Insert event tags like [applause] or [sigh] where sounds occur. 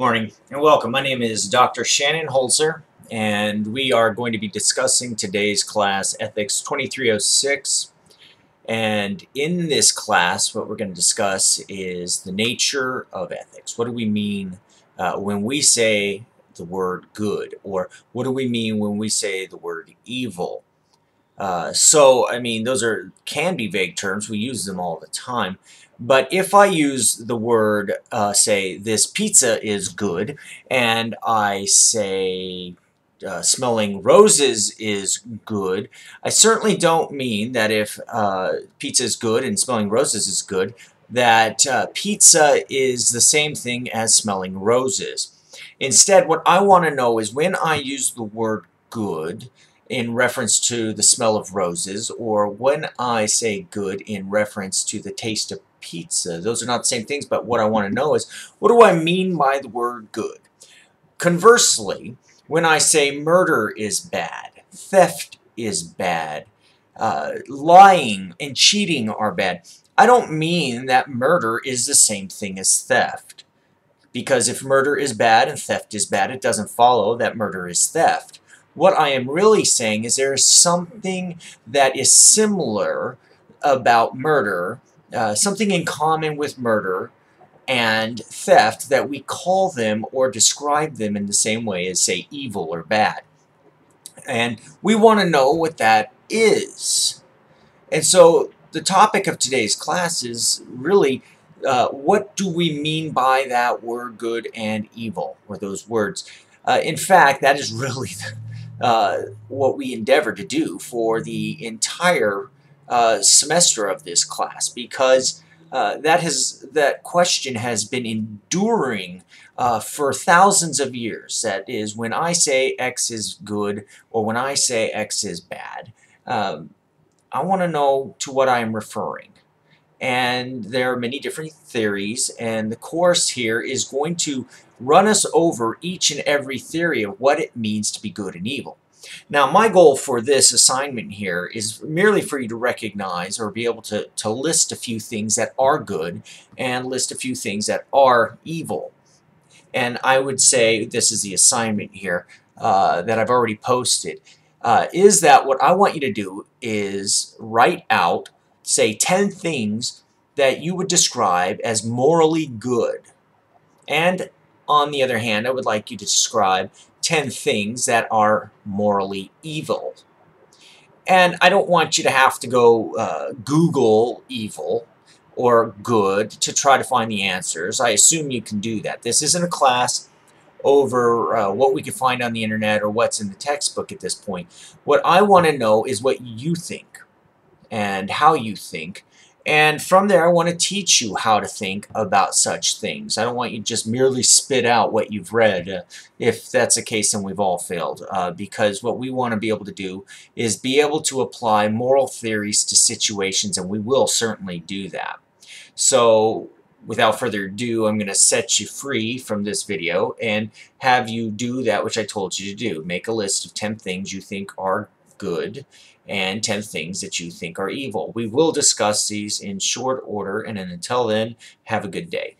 Morning and welcome. My name is Dr. Shannon Holzer and we are going to be discussing today's class Ethics 2306 and in this class what we're going to discuss is the nature of ethics. What do we mean uh, when we say the word good or what do we mean when we say the word evil? Uh, so, I mean, those are can be vague terms. We use them all the time. But if I use the word, uh, say, this pizza is good, and I say uh, smelling roses is good, I certainly don't mean that if uh, pizza is good and smelling roses is good, that uh, pizza is the same thing as smelling roses. Instead, what I want to know is when I use the word good, in reference to the smell of roses, or when I say good in reference to the taste of pizza. Those are not the same things, but what I want to know is, what do I mean by the word good? Conversely, when I say murder is bad, theft is bad, uh, lying and cheating are bad, I don't mean that murder is the same thing as theft. Because if murder is bad and theft is bad, it doesn't follow that murder is theft. What I am really saying is there is something that is similar about murder, uh, something in common with murder and theft that we call them or describe them in the same way as, say, evil or bad. And we want to know what that is. And so the topic of today's class is really uh, what do we mean by that word good and evil, or those words. Uh, in fact, that is [laughs] really uh, what we endeavor to do for the entire uh, semester of this class because uh, that has that question has been enduring uh, for thousands of years. That is, when I say X is good or when I say X is bad, um, I want to know to what I am referring. And there are many different theories, and the course here is going to run us over each and every theory of what it means to be good and evil. Now, my goal for this assignment here is merely for you to recognize or be able to, to list a few things that are good and list a few things that are evil. And I would say, this is the assignment here uh, that I've already posted, uh, is that what I want you to do is write out, say, 10 things that you would describe as morally good. And on the other hand, I would like you to describe 10 things that are morally evil. And I don't want you to have to go uh, Google evil or good to try to find the answers. I assume you can do that. This isn't a class over uh, what we can find on the internet or what's in the textbook at this point. What I want to know is what you think and how you think and from there, I want to teach you how to think about such things. I don't want you to just merely spit out what you've read. Uh, if that's the case, then we've all failed. Uh, because what we want to be able to do is be able to apply moral theories to situations, and we will certainly do that. So without further ado, I'm going to set you free from this video and have you do that which I told you to do. Make a list of 10 things you think are good and 10 things that you think are evil. We will discuss these in short order, and until then, have a good day.